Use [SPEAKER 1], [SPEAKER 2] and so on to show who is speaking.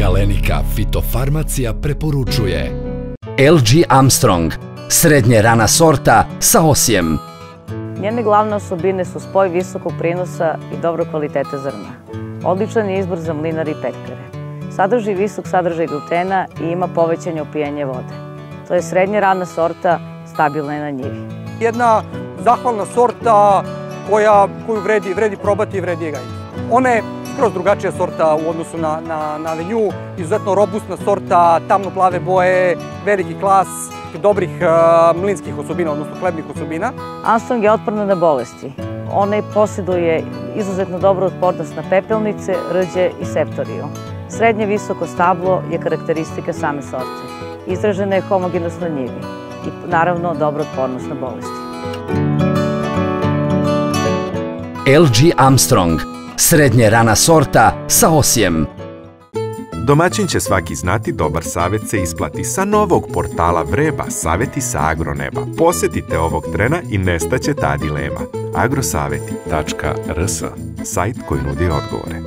[SPEAKER 1] Galenika fitofarmacija preporučuje
[SPEAKER 2] LG Armstrong, srednje rana sorta sa osjem.
[SPEAKER 3] Njene glavne osobine su spoj visokog prinosa i dobro kvalitete zrna. Odličan je izbor za mlinar i petkare. Sadrži visok sadržaj glutena i ima povećanje opijanje vode. To je srednje rana sorta, stabilna je na njivi.
[SPEAKER 4] Jedna zahvalna sorta koja, koju vredi, vredi probati i vredi gajiti. Ona je skroz drugačija sorta u odnosu na, na, na nju, izuzetno robustna sorta, tamno-plave boje, veliki klas, dobrih uh, mlinskih osobina, odnosno hlebnih osobina.
[SPEAKER 3] Armstrong je otporna na bolesti. Ona posjeduje izuzetno dobru otpornost na pepelnice, rđe i septoriju. Srednje visoko stablo je karakteristika same sorte. Izražena je homogenost na njivi i naravno dobra otpornost na bolesti.
[SPEAKER 2] LG Armstrong, srednje rana sorta sa osjem.
[SPEAKER 5] Domaćin će svaki znati dobar savjet se isplati sa novog portala Vreba Saveti sa Agroneba. Posetite ovog trena i nestaće ta dilema. agrosaveti.rs Sajt koji nudi odgovore.